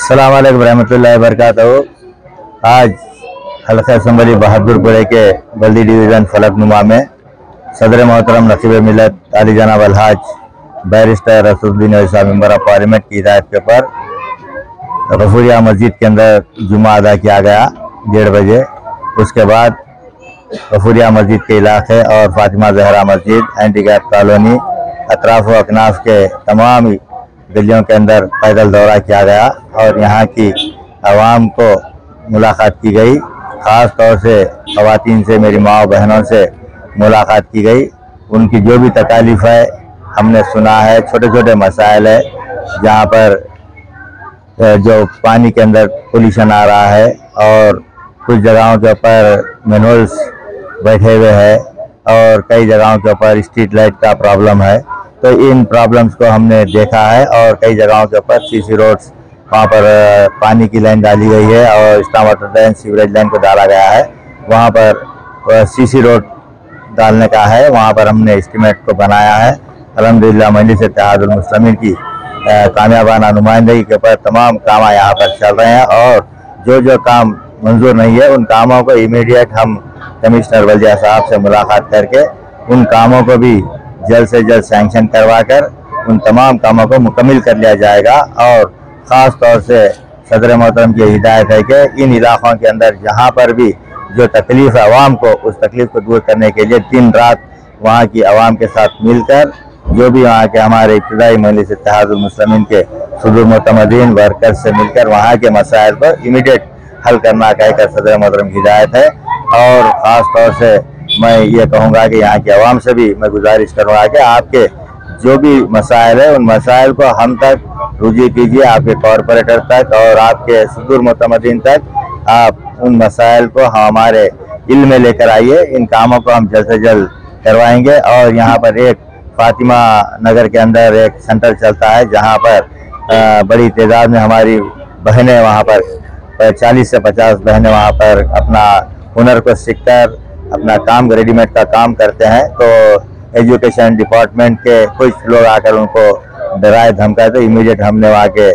सलाम रहमतुल्लाहि वरकत आज हल्का असम्बली बहादुरपुरे के बल्दी डिवीज़न फलकनुमा में सदर मोहतरम नसीब मिलत अली जनाब अलहाज बैरिस्टर रसूद्दीन साहब मेंबर ऑफ़ पार्लियामेंट की हिदायत के पर गफूरिया मस्जिद के अंदर जुमा अदा किया गया डेढ़ बजे। उसके बाद गफूरिया मस्जिद के इलाके और फातिमा जहरा मस्जिद एंटी गैप कॉलोनी अतराफ व अकनाफ के तमाम गलियों के अंदर पैदल दौरा किया गया और यहाँ की आवाम को मुलाकात की गई। ख़ास तौर से खातन से, मेरी माओ बहनों से मुलाकात की गई। उनकी जो भी तकालीफ है, हमने सुना है छोटे छोटे मसाइल है, जहाँ पर जो पानी के अंदर पोल्यूशन आ रहा है और कुछ जगहों के ऊपर मेनुअल्स बैठे हुए हैं और कई जगहों के ऊपर स्ट्रीट लाइट का प्रॉब्लम है। तो इन प्रॉब्लम्स को हमने देखा है और कई जगहों के ऊपर सीसी रोड्स वहाँ पर पानी की लाइन डाली गई है और storm water line sewerage line को डाला गया है। वहाँ पर सीसी रोड डालने का है। वहाँ पर हमने इस्टीमेट को बनाया है। अलहमदिल्ला मजलिस मुस्लिम की कामयाबाना, नुमाइंदगी के ऊपर तमाम काम यहाँ पर चल रहे हैं और जो जो काम मंजूर नहीं है, उन कामों को इमीडिएट हम कमिश्नर वलिया साहब से मुलाकात करके उन कामों को भी जल्द से जल्द सैंक्शन करवा कर उन तमाम कामों को मुकम्मल कर लिया जाएगा और ख़ास तौर से सदर मोहतरम की हिदायत है कि इन इलाकों के अंदर जहाँ पर भी जो तकलीफ़ है, आवाम को उस तकलीफ़ को दूर करने के लिए दिन रात वहाँ की आवाम के साथ मिलकर जो भी वहाँ के हमारे इब्तदाई मजलिस इतिहादमसलिन के सदर मतमदीन वर्कर से मिलकर वहाँ के मसाइल पर इमीडिएट हल करना कहकर सदर मोहतरम की हिदायत है। और ख़ास तौर से मैं ये कहूँगा कि यहाँ की आवाम से भी मैं गुजारिश करूँगा कि आपके जो भी मसाइल है, उन मसाइल को हम तक रुझी कीजिए आपके कॉरपोरेटर तक और आपके सदुर मतमदीन तक आप उन मसाइल को हमारे इल में लेकर आइए। इन कामों को हम जल्द से जल्द करवाएँगे और यहाँ पर एक फातिमा नगर के अंदर एक सेंटर चलता है, जहाँ पर बड़ी तादाद में हमारी बहनें वहाँ पर, चालीस से पचास बहनें वहाँ पर अपना हुनर को सीख कर अपना काम रेडीमेड का काम करते हैं तो एजुकेशन डिपार्टमेंट के कुछ लोग आकर उनको डराए, धमकाए तो इमीडिएट हमने वहाँ के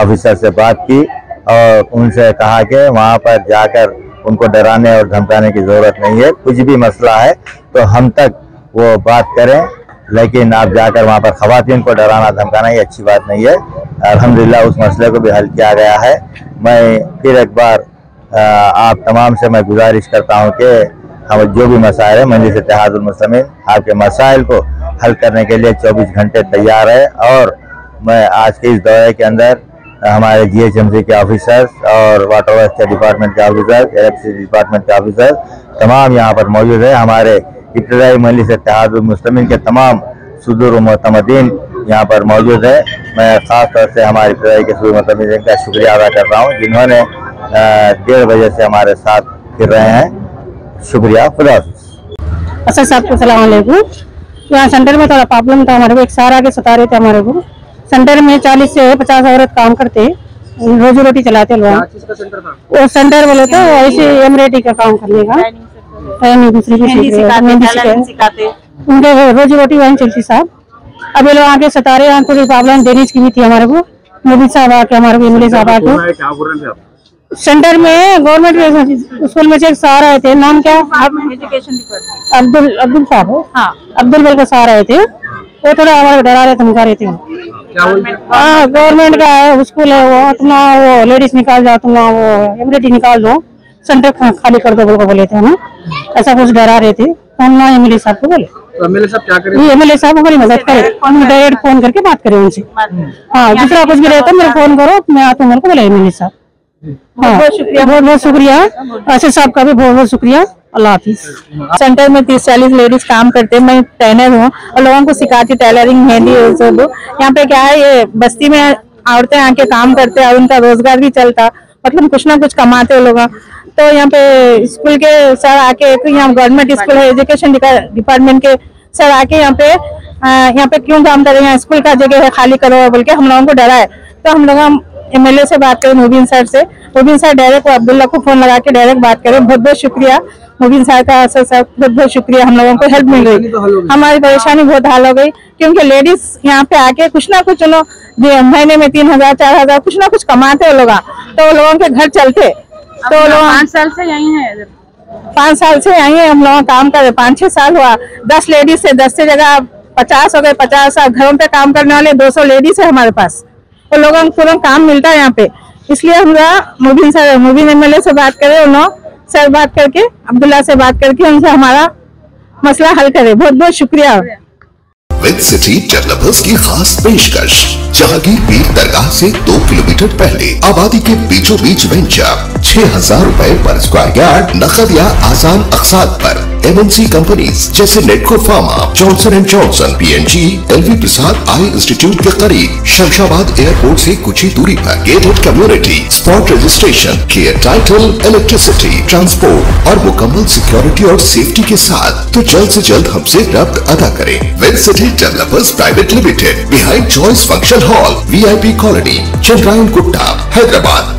ऑफिसर से बात की और उनसे कहा कि वहाँ पर जाकर उनको डराने और धमकाने की ज़रूरत नहीं है, कुछ भी मसला है तो हम तक वो बात करें, लेकिन आप जाकर वहाँ पर खातन को डराना, धमकाना ये अच्छी बात नहीं है। अलहमदिल्ला उस मसले को भी हल किया गया है। मैं फिर एक बार आप तमाम से मैं गुजारिश करता हूँ कि हम जो भी मसाइल है मजलिस इतिहादमसलमिन आपके मसाइल को हल करने के लिए 24 घंटे तैयार है। और मैं आज के इस दौरे के अंदर, हमारे जीएचएमसी के ऑफिसर्स और वाटर वर्क डिपार्टमेंट के ऑफिसर्स इलेक्ट्रिसिटी डिपार्टमेंट के ऑफिसर्स तमाम यहाँ पर मौजूद है। हमारे इब्तदाई मजलिस इतिहादमसलमिन के तमाम सदुर मतमदीन यहाँ पर मौजूद है। मैं ख़ास तौर से हमारे इब्तदाई के सदुर मतमदीन का शुक्रिया अदा कर रहा हूँ, जिन्होंने डेढ़ बजे से हमारे साथ फिर रहे हैं। शुक्रिया खुदा अच्छा साहब को सलाम यहाँ सेंटर में थोड़ा प्रॉब्लम था हमारे को। एक सारा के सता रहे थे हमारे को। सेंटर में चालीस से पचास औरत काम करते रोजी रोटी चलाते लोग। वो सेंटर बोले तो ऐसे एमरेटी का काम करने का। दूसरी उनके रोजी रोटी वहीं चलती साहब। अब ये लोग आके सता रहे हैं थोड़ी प्रॉब्लम देने की भी थी हमारे को। मोदी साहब आके हमारे को एमएलए साहब आके। सेंटर में गवर्नमेंट स्कूल में से एक सर आए थे नाम क्या? एजुकेशन अब्दुल अब्दुल साहब हाँ? अब्दुल बल का सर आए थे। वो थोड़ा हमारे डरा रहे धमका रहे थे। हाँ गवर्नमेंट का है स्कूल है वो अपना वो लेडीज़ निकाल जाओ तुम वो एमरेटी निकाल दो। सेंटर खाली कर दो बोल बोले थे ना ऐसा कुछ डरा रहे थे। हम ना एमएलए साहब को बोले। तो एमएलए साहब क्या करें? एमएलए साहब हमारी मदद करे। डायरेक्ट फ़ोन करके बात करें उनसे। हाँ दूसरा कुछ भी रहता मेरे फ़ोन करो मैं आता हूँ मेरे को बोले एमएलए साहब। हाँ। बहुत बहुत शुक्रिया। आशिष साहब का भी बहुत बहुत शुक्रिया। अल्लाह हाफिज। सेंटर में तीस चालीस लेडीज़ काम करते हैं। मैं ट्रेनर हूँ और लोगों को सिखाती टेलरिंग मेहंदी सब। यहाँ पे क्या है ये बस्ती में औरतें आके काम करते हैं और उनका रोज़गार भी चलता। मतलब कुछ ना कुछ कमाते हैं लोग। तो यहाँ पे स्कूल के सर आके तो यहाँ गवर्नमेंट स्कूल है एजुकेशन डिपार्टमेंट के सर आके यहाँ पे यहाँ पे क्यों काम कर रहे हैं? स्कूल का जगह है खाली करो। बोल के हम लोगों को डरा है। तो हम लोग एमएलए से बात करें मुबीन सर से। मुबीन सर डायरेक्ट अब्दुल्ला को फ़ोन लगा के डायरेक्ट बात करें। बहुत बहुत शुक्रिया। मुबीन सर का सर सर बहुत बहुत शुक्रिया। हम लोगों को हेल्प मिल गई। हमारी परेशानी बहुत हाल हो गई क्योंकि लेडीज़ यहाँ पे आके कुछ ना कुछ उन्हों महीने में तीन हज़ार चार हज़ार कुछ ना कुछ कमाते लोग। तो वो लोगों के घर चलते। तो लोग पाँच साल से यही है। पाँच साल से यहीं हम लोग काम कर रहे पाँच छह साल हुआ। दस लेडीज़ से दस से जगह पचास हो गए पचास घरों पे काम करने वाले दो सौ लेडीज़ है हमारे पास। वो लोगों को तुरंत काम मिलता है यहाँ पे। इसलिए हम मुबीन सर, मुबीन एमएलए से बात करें उन्होंने सर बात करके, अब्दुल्ला से बात करके उनसे हमारा मसला हल करे। बहुत बहुत शुक्रिया। विद सिटी डेवलपर्स की खास पेशकश, जहांगीर पीर दरगाह से दो किलोमीटर पहले आबादी के बीचों बीच वेंचर छह हज़ार रूपए पर स्क्वायर यार्ड नकद या आसान अकसाद पर। एमएनसी कंपनीज़ जैसे Natco pharma Johnson and Johnson PNG LV Prasad eye institute के करीब शमशाबाद एयरपोर्ट से कुछ ही दूरी पर gated community spot registration care title electricity transport और मुकम्मल सिक्योरिटी और सेफ्टी के साथ तो जल्द से जल्द हमसे रब्त अदा करें। With city developers private limited behind choice function hall VIP colony Chandrayan Gutta Hyderabad.